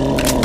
Oh.